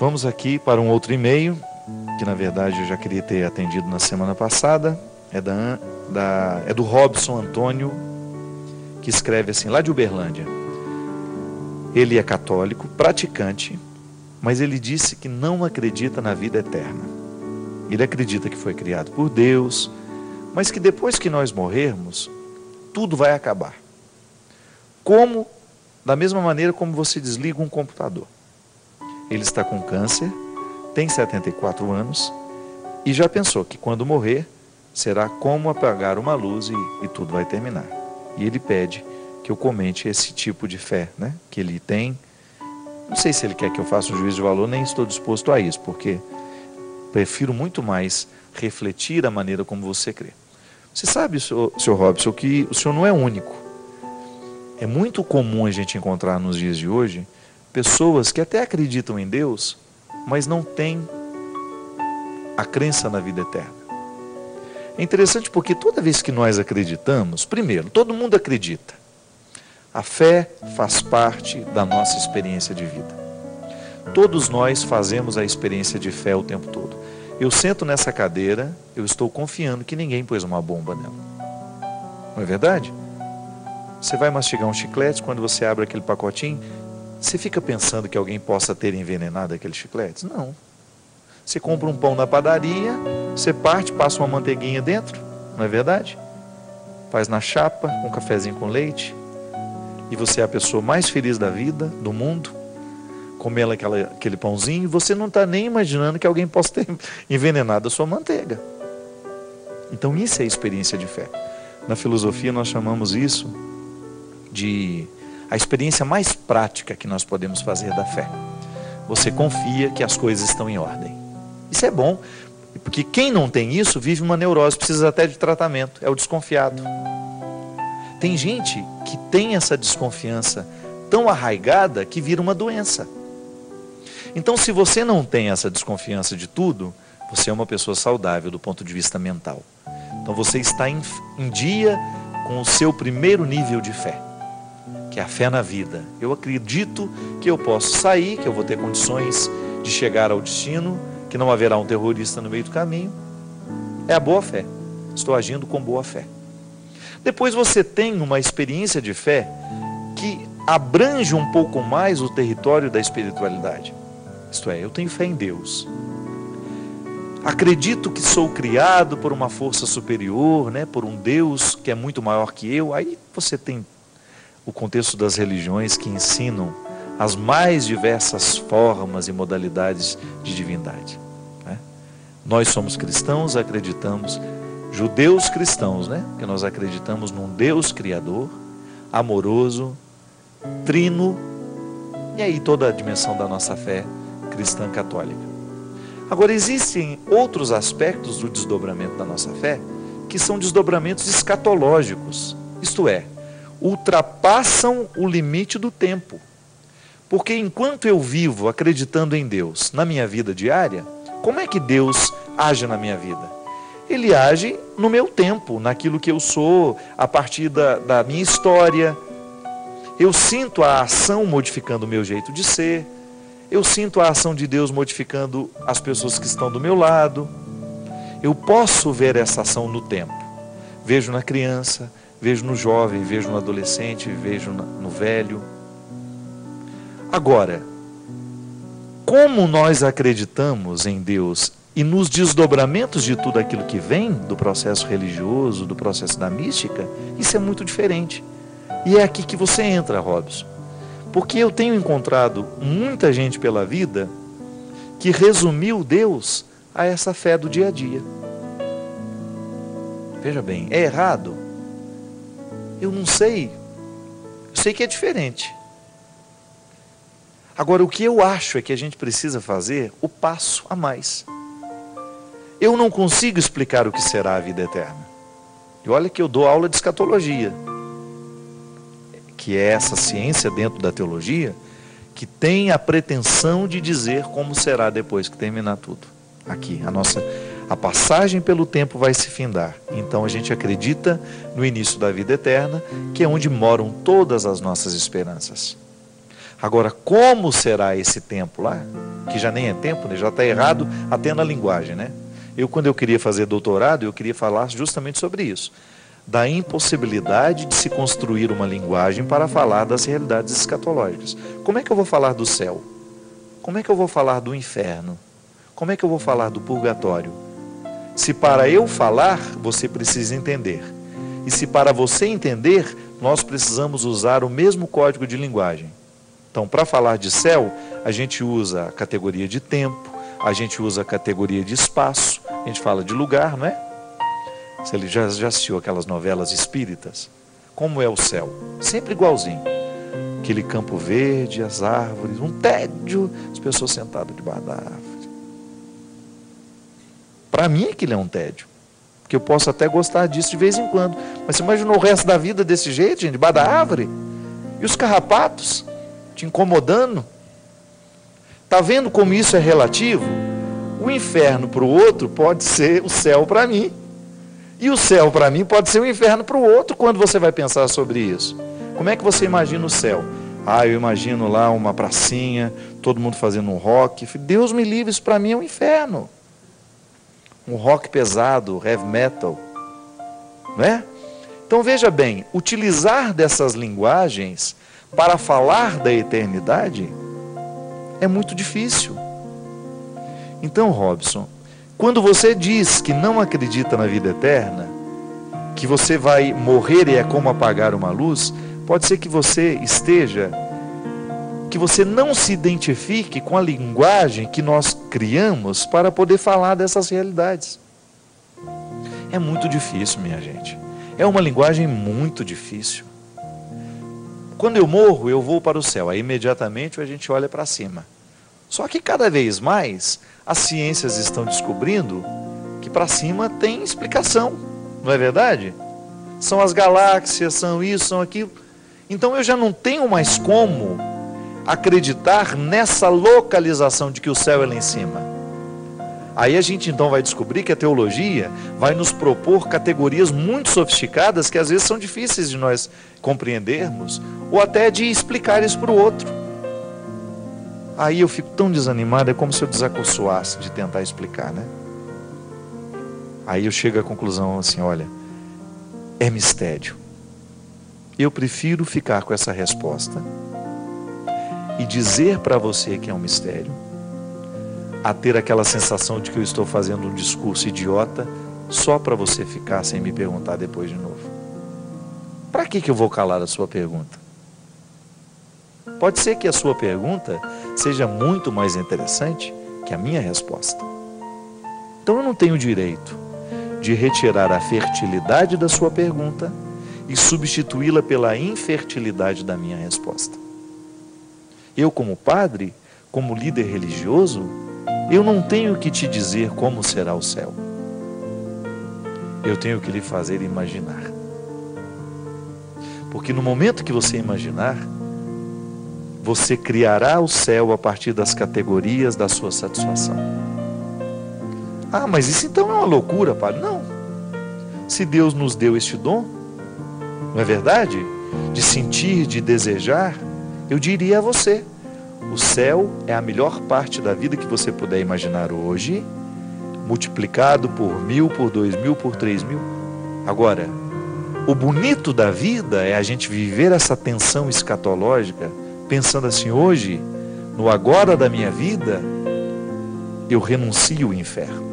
Vamos aqui para um outro e-mail, que na verdade eu já queria ter atendido na semana passada. É, da, da, é do Robson Antônio, que escreve assim, lá de Uberlândia. Ele é católico, praticante, mas ele disse que não acredita na vida eterna. Ele acredita que foi criado por Deus, mas que depois que nós morrermos, tudo vai acabar. Como? Da mesma maneira como você desliga um computador. Ele está com câncer, tem 74 anos e já pensou que quando morrer será como apagar uma luz e, e tudo vai terminar. E ele pede que eu comente esse tipo de fé né, que ele tem. Não sei se ele quer que eu faça um juízo de valor, nem estou disposto a isso, porque prefiro muito mais refletir a maneira como você crê. Você sabe, senhor, senhor Robson, que o senhor não é único. É muito comum a gente encontrar nos dias de hoje pessoas que até acreditam em Deus, mas não têm a crença na vida eterna. É interessante porque toda vez que nós acreditamos, primeiro, todo mundo acredita. A fé faz parte da nossa experiência de vida. Todos nós fazemos a experiência de fé o tempo todo. Eu sento nessa cadeira, eu estou confiando que ninguém pôs uma bomba nela. Não é verdade? Você vai mastigar um chiclete, quando você abre aquele pacotinho, você fica pensando que alguém possa ter envenenado aqueles chicletes? Não. Você compra um pão na padaria, você parte, passa uma manteiguinha dentro, não é verdade? Faz na chapa, um cafezinho com leite, e você é a pessoa mais feliz da vida, do mundo comendo aquela, aquele pãozinho, e você não está nem imaginando que alguém possa ter envenenado a sua manteiga. Então, isso é experiência de fé. Na filosofia, nós chamamos isso de a experiência mais prática que nós podemos fazer da fé. Você confia que as coisas estão em ordem. Isso é bom, porque quem não tem isso vive uma neurose, precisa até de tratamento, é o desconfiado. Tem gente que tem essa desconfiança tão arraigada que vira uma doença. Então, se você não tem essa desconfiança de tudo, você é uma pessoa saudável do ponto de vista mental. Então, você está em, em dia com o seu primeiro nível de fé, que é a fé na vida. Eu acredito que eu posso sair, que eu vou ter condições de chegar ao destino, que não haverá um terrorista no meio do caminho. É a boa fé. Estou agindo com boa fé. Depois você tem uma experiência de fé que abrange um pouco mais o território da espiritualidade. Isto é, eu tenho fé em Deus. Acredito que sou criado por uma força superior, né, por um Deus que é muito maior que eu. Aí você tem o contexto das religiões que ensinam as mais diversas formas e modalidades de divindade. Né? Nós somos cristãos, acreditamos, judeus cristãos, né? Que nós acreditamos num Deus criador, amoroso, trino, e aí toda a dimensão da nossa fé cristã católica. Agora, existem outros aspectos do desdobramento da nossa fé que são desdobramentos escatológicos, isto é, ultrapassam o limite do tempo. Porque enquanto eu vivo acreditando em Deus na minha vida diária, como é que Deus age na minha vida? Ele age no meu tempo, naquilo que eu sou, a partir da, da minha história. Eu sinto a ação modificando o meu jeito de ser, eu sinto a ação de Deus modificando as pessoas que estão do meu lado. Eu posso ver essa ação no tempo. Vejo na criança, vejo no jovem, vejo no adolescente, vejo no velho. Agora, como nós acreditamos em Deus e nos desdobramentos de tudo aquilo que vem do processo religioso, do processo da mística, isso é muito diferente. E é aqui que você entra, Robson. Porque eu tenho encontrado muita gente pela vida que resumiu Deus a essa fé do dia a dia. Veja bem, é errado? Eu não sei. Eu sei que é diferente. Agora, o que eu acho é que a gente precisa fazer o passo a mais. Eu não consigo explicar o que será a vida eterna. E olha que eu dou aula de escatologia que é essa ciência dentro da teologia, que tem a pretensão de dizer como será depois que terminar tudo. Aqui, a nossa a passagem pelo tempo vai se findar. Então a gente acredita no início da vida eterna, que é onde moram todas as nossas esperanças. Agora, como será esse tempo lá? que já nem é tempo, né? já está errado até na linguagem, né? Eu, quando eu queria fazer doutorado, eu queria falar justamente sobre isso. Da impossibilidade de se construir uma linguagem para falar das realidades escatológicas. Como é que eu vou falar do céu? Como é que eu vou falar do inferno? Como é que eu vou falar do purgatório? Se para eu falar, você precisa entender. E se para você entender, nós precisamos usar o mesmo código de linguagem. Então, para falar de céu, a gente usa a categoria de tempo, a gente usa a categoria de espaço, a gente fala de lugar, não é? Ele já, já assistiu aquelas novelas espíritas, como é o céu? Sempre igualzinho. Aquele campo verde, as árvores, um tédio, as pessoas sentadas debaixo da árvore. Para mim aquilo é um tédio. Porque eu posso até gostar disso de vez em quando. Mas você imaginou o resto da vida desse jeito, gente, debaixo da árvore? E os carrapatos te incomodando? Tá vendo como isso é relativo? O inferno para o outro pode ser o céu para mim. E o céu para mim pode ser o inferno para o outro quando você vai pensar sobre isso. Como é que você imagina o céu? Ah, eu imagino lá uma pracinha, todo mundo fazendo um rock. Deus me livre, isso para mim é um inferno um rock pesado, heavy metal, não é? Então veja bem, utilizar dessas linguagens para falar da eternidade é muito difícil. Então, Robson, quando você diz que não acredita na vida eterna, que você vai morrer e é como apagar uma luz, pode ser que você esteja que você não se identifique com a linguagem que nós criamos para poder falar dessas realidades. É muito difícil, minha gente. É uma linguagem muito difícil. Quando eu morro, eu vou para o céu. Aí imediatamente a gente olha para cima. Só que cada vez mais as ciências estão descobrindo que para cima tem explicação, não é verdade? São as galáxias, são isso, são aquilo. Então eu já não tenho mais como acreditar nessa localização de que o céu é lá em cima. Aí a gente então vai descobrir que a teologia vai nos propor categorias muito sofisticadas que às vezes são difíceis de nós compreendermos ou até de explicar isso para o outro. Aí eu fico tão desanimado, é como se eu desacossoasse de tentar explicar, né? Aí eu chego à conclusão assim: olha, é mistério. Eu prefiro ficar com essa resposta e dizer para você que é um mistério, a ter aquela sensação de que eu estou fazendo um discurso idiota só para você ficar sem me perguntar depois de novo. Para que, que eu vou calar a sua pergunta? Pode ser que a sua pergunta seja muito mais interessante que a minha resposta. Então eu não tenho direito de retirar a fertilidade da sua pergunta e substituí-la pela infertilidade da minha resposta. Eu, como padre, como líder religioso, eu não tenho que te dizer como será o céu. Eu tenho que lhe fazer imaginar. Porque no momento que você imaginar, você criará o céu a partir das categorias da sua satisfação. Ah, mas isso então é uma loucura, padre? Não. Se Deus nos deu este dom, não é verdade? De sentir, de desejar, eu diria a você: o céu é a melhor parte da vida que você puder imaginar hoje, multiplicado por mil, por dois mil, por três mil. Agora, o bonito da vida é a gente viver essa tensão escatológica, pensando assim: hoje, no agora da minha vida, eu renuncio o inferno.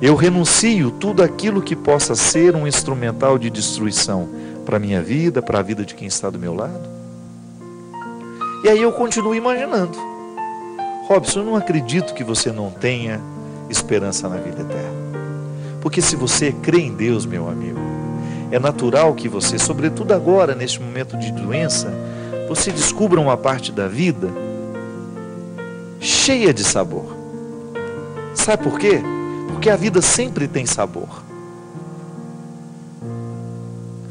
Eu renuncio tudo aquilo que possa ser um instrumental de destruição para a minha vida, para a vida de quem está do meu lado. E aí eu continuo imaginando. Robson, eu não acredito que você não tenha esperança na vida eterna. Porque se você crê em Deus, meu amigo, é natural que você, sobretudo agora, neste momento de doença, você descubra uma parte da vida cheia de sabor. Sabe por quê? Porque a vida sempre tem sabor.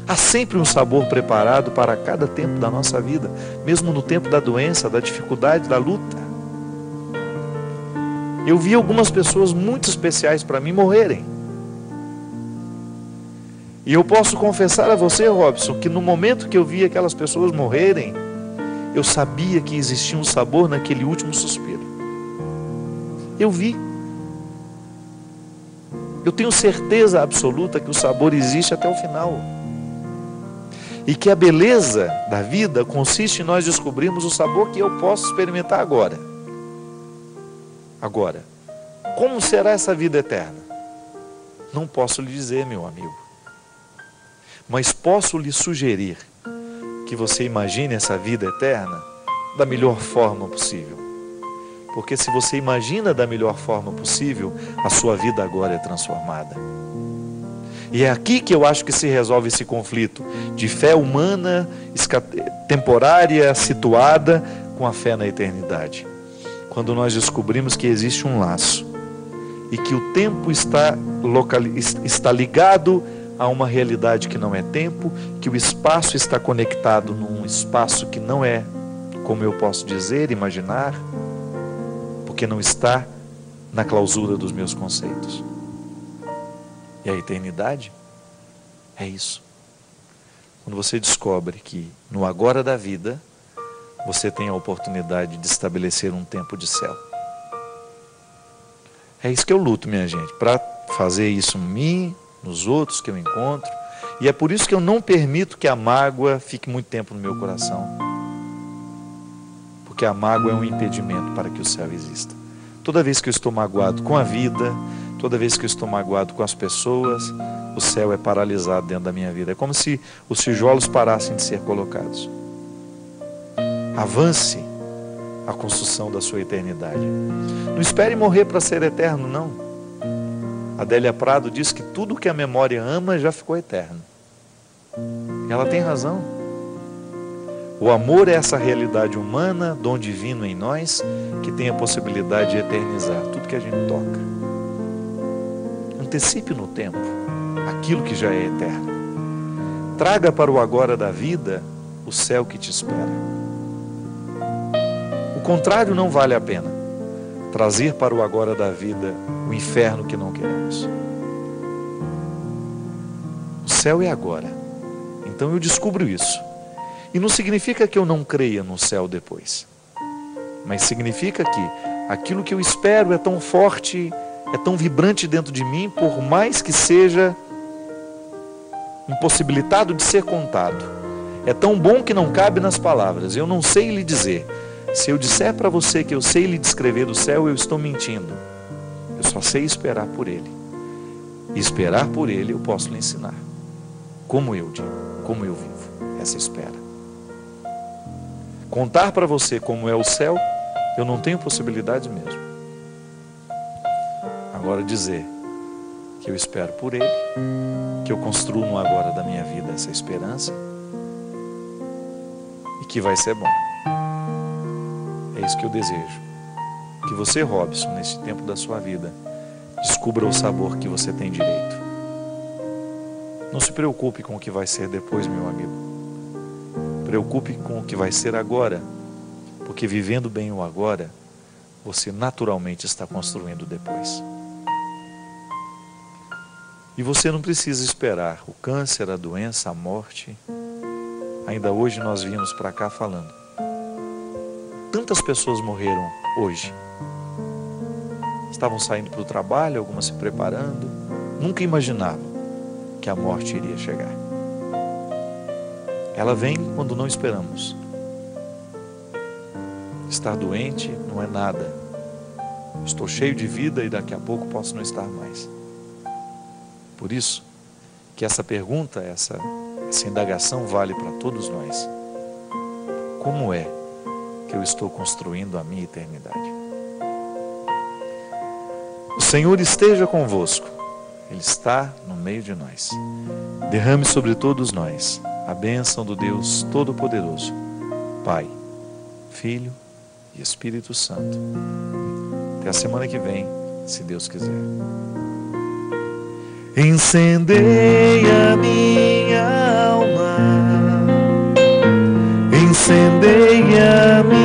Há sempre um sabor preparado para cada tempo da nossa vida, mesmo no tempo da doença, da dificuldade, da luta. Eu vi algumas pessoas muito especiais para mim morrerem. E eu posso confessar a você, Robson, que no momento que eu vi aquelas pessoas morrerem, eu sabia que existia um sabor naquele último suspiro. Eu vi. Eu tenho certeza absoluta que o sabor existe até o final. E que a beleza da vida consiste em nós descobrirmos o sabor que eu posso experimentar agora. Agora, como será essa vida eterna? Não posso lhe dizer, meu amigo. Mas posso lhe sugerir que você imagine essa vida eterna da melhor forma possível. Porque se você imagina da melhor forma possível, a sua vida agora é transformada. E é aqui que eu acho que se resolve esse conflito de fé humana, temporária, situada, com a fé na eternidade. Quando nós descobrimos que existe um laço e que o tempo está, está ligado a uma realidade que não é tempo, que o espaço está conectado num espaço que não é, como eu posso dizer, imaginar, porque não está na clausura dos meus conceitos. E a eternidade é isso. Quando você descobre que no agora da vida você tem a oportunidade de estabelecer um tempo de céu. É isso que eu luto, minha gente, para fazer isso em mim, nos outros que eu encontro. E é por isso que eu não permito que a mágoa fique muito tempo no meu coração. Porque a mágoa é um impedimento para que o céu exista. Toda vez que eu estou magoado com a vida, Toda vez que eu estou magoado com as pessoas, o céu é paralisado dentro da minha vida. É como se os tijolos parassem de ser colocados. Avance a construção da sua eternidade. Não espere morrer para ser eterno, não. Adélia Prado diz que tudo que a memória ama já ficou eterno. Ela tem razão. O amor é essa realidade humana, dom divino em nós, que tem a possibilidade de eternizar tudo que a gente toca antecipe no tempo aquilo que já é eterno. Traga para o agora da vida o céu que te espera. O contrário não vale a pena. Trazer para o agora da vida o inferno que não queremos. O céu é agora. Então eu descubro isso. E não significa que eu não creia no céu depois. Mas significa que aquilo que eu espero é tão forte é tão vibrante dentro de mim, por mais que seja impossibilitado de ser contado. É tão bom que não cabe nas palavras. Eu não sei lhe dizer. Se eu disser para você que eu sei lhe descrever do céu, eu estou mentindo. Eu só sei esperar por ele. E esperar por ele eu posso lhe ensinar. Como eu digo, como eu vivo essa espera. Contar para você como é o céu, eu não tenho possibilidade mesmo. Agora dizer que eu espero por Ele, que eu construo no agora da minha vida essa esperança e que vai ser bom. É isso que eu desejo. Que você, Robson, nesse tempo da sua vida, descubra o sabor que você tem direito. Não se preocupe com o que vai ser depois, meu amigo. Preocupe com o que vai ser agora, porque vivendo bem o agora, você naturalmente está construindo depois. E você não precisa esperar o câncer, a doença, a morte. Ainda hoje nós vimos para cá falando. Tantas pessoas morreram hoje. Estavam saindo para o trabalho, algumas se preparando. Nunca imaginavam que a morte iria chegar. Ela vem quando não esperamos. Estar doente não é nada. Estou cheio de vida e daqui a pouco posso não estar mais. Por isso que essa pergunta, essa, essa indagação vale para todos nós. Como é que eu estou construindo a minha eternidade? O Senhor esteja convosco, Ele está no meio de nós. Derrame sobre todos nós a bênção do Deus Todo-Poderoso, Pai, Filho e Espírito Santo. Até a semana que vem, se Deus quiser. Incendeia minha alma, incendeia minha